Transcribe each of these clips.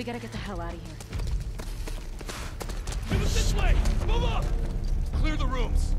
We gotta get the hell out of here. Move this way! Move up! Clear the rooms!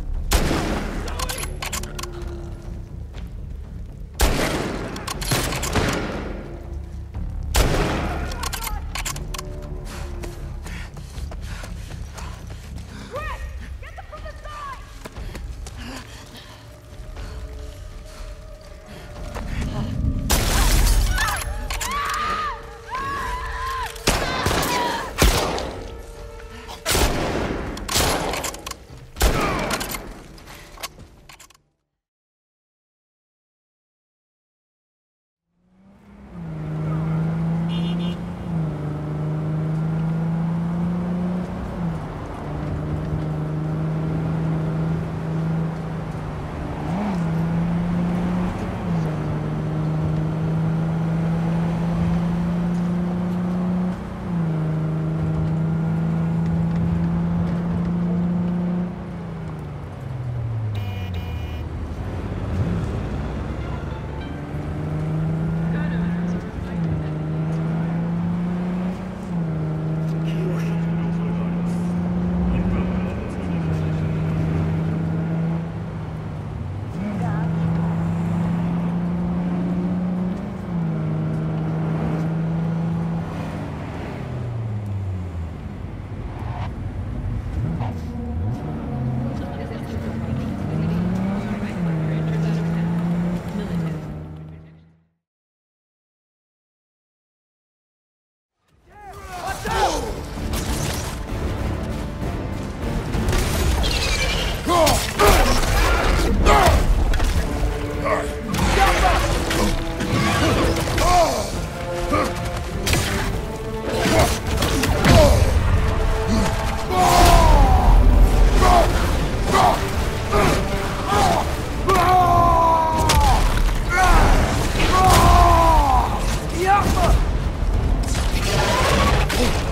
Retribution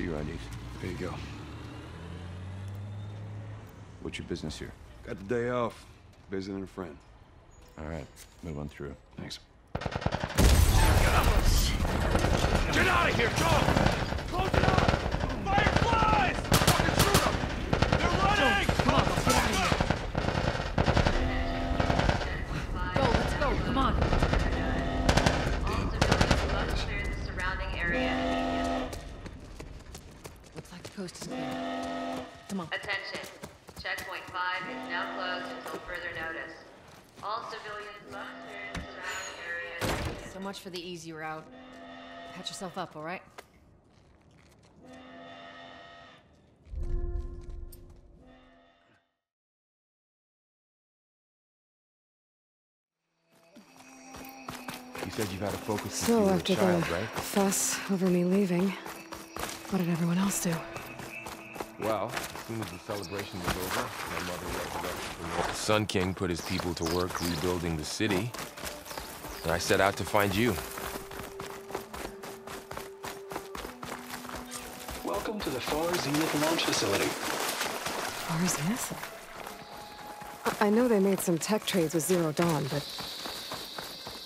see your IDs. There you go. What's your business here? Got the day off. Visiting a friend. All right, move on through. Thanks. Get out of here, Joel! Close it up! Fireflies! Fucking shoot 'em! They're running! Come on, let's get out of here. Go, let's go, come on. All civilians must clear the surrounding area immediately. Looks like the coast is clear. Come on. Attention. Checkpoint 5 is now closed until further notice. All civilians must clear the surrounding area. So much for the easy route. Patch yourself up, all right? You said you've had a focus since So you were a after child, the right? fuss over me leaving, what did everyone else do? Well, as soon as the celebration was over, my mother resurrected from the Sun King put his people to work rebuilding the city. And I set out to find you. Welcome to the Far Zenith launch facility. Far Zenith? I I know they made some tech trades with Zero Dawn, but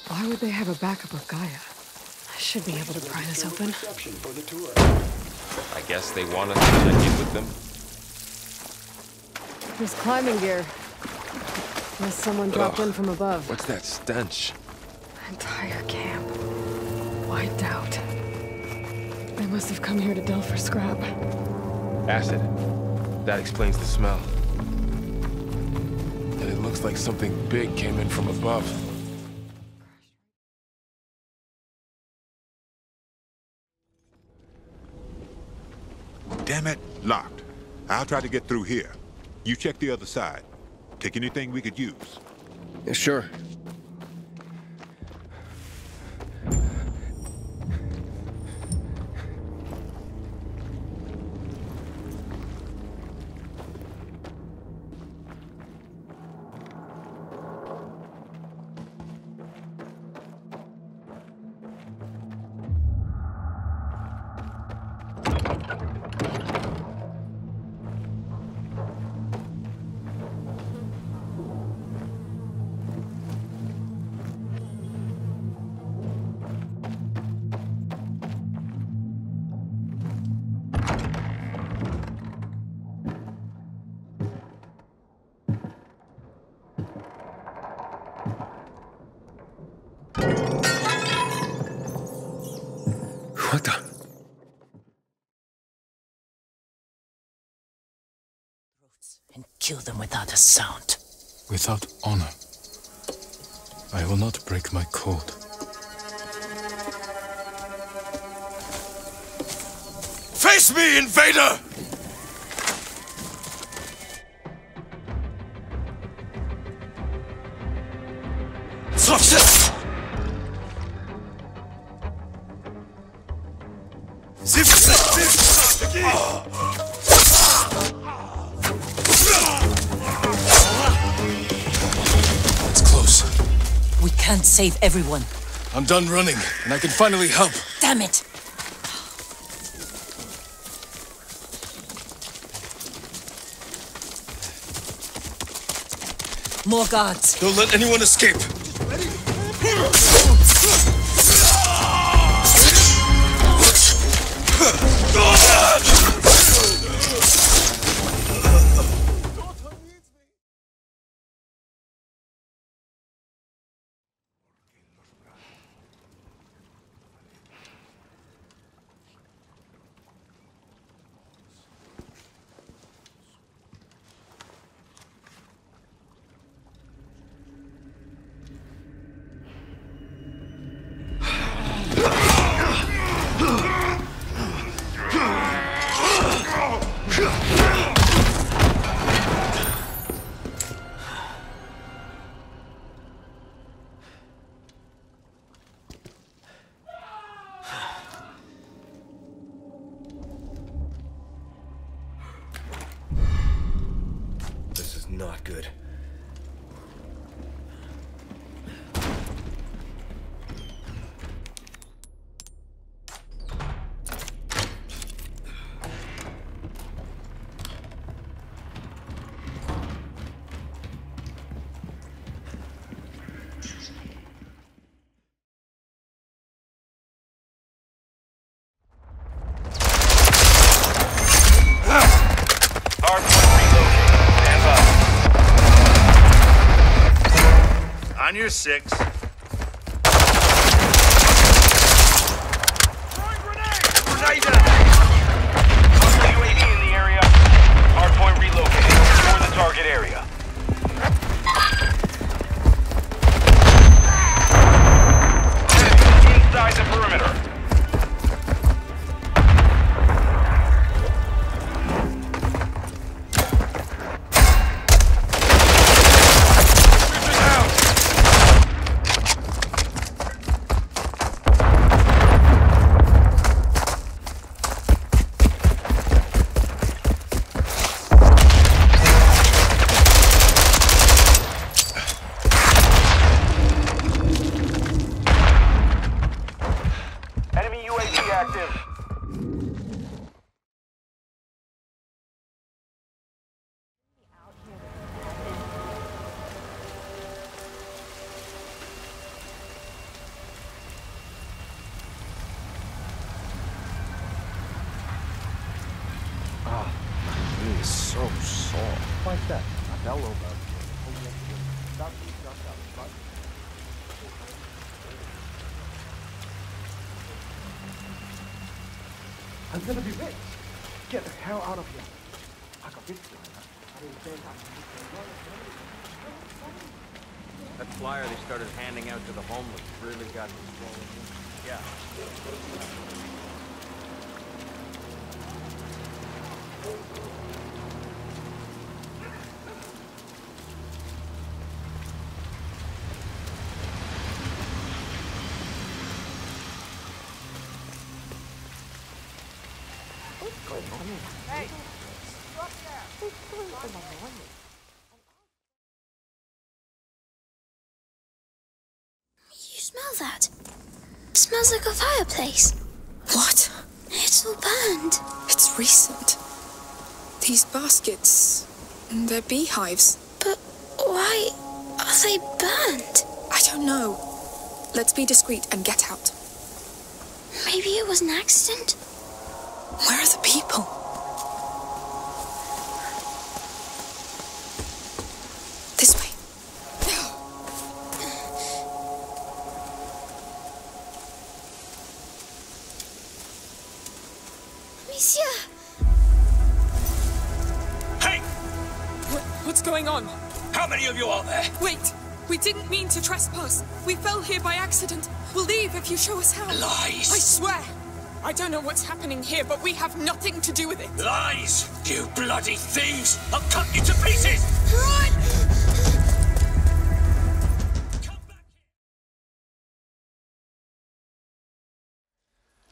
why would they have a backup of Gaia? I should be able to pry this open. Reception for the tour. I guess they want us to check in with them. There's climbing gear. Unless someone dropped in from above. What's that stench? Entire camp. Wiped out. They must have come here to delve for scrap. Acid. That explains the smell. And it looks like something big came in from above. Locked. I'll try to get through here. You check the other side. Take anything we could use. Yeah, sure. Kill them without a sound. Without honor, I will not break my code. Face me, invader! Save everyone. I'm done running, and I can finally help. Damn it! More guards. Don't let anyone escape. On your six. Is so sore. Like that. I fell over. I'm gonna be rich. Get the hell out of here. I got rich That flyer they started handing out to the homeless really got me swollen. Yeah. You smell that? It smells like a fireplace. What? It's all burned. It's recent. These baskets, they're beehives. But why are they burned? I don't know. Let's be discreet and get out. Maybe it was an accident? Where are the people? This way. Monsieur! Hey! What's going on? How many of you are there? Wait! We didn't mean to trespass. We fell here by accident. We'll leave if you show us how. Lies. I swear. I don't know what's happening here, but we have nothing to do with it. Lies! You bloody thieves! I'll cut you to pieces! Run!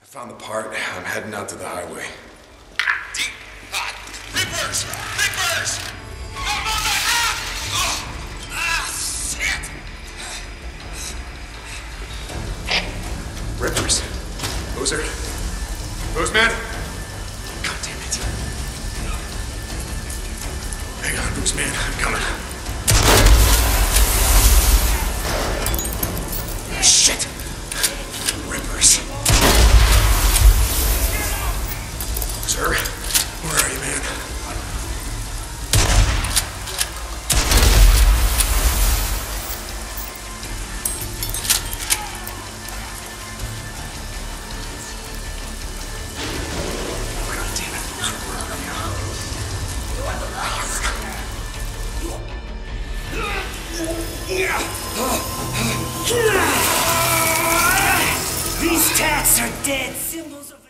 I found the part. I'm heading out to the highway. Rippers! Rippers! Symbols of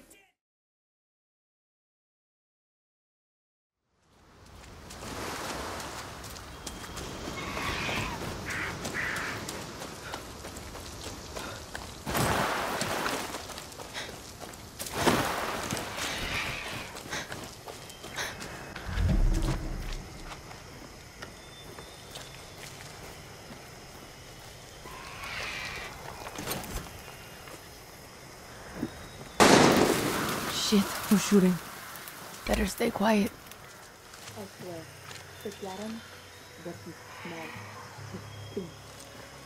Shit, we're shooting. Better stay quiet.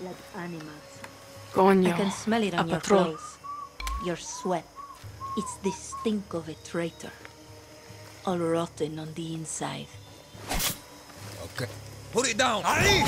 Like animals. Coño, I can smell it on your clothes, Your sweat. It's the stink of a traitor. All rotten on the inside. Okay. Put it down! Ali!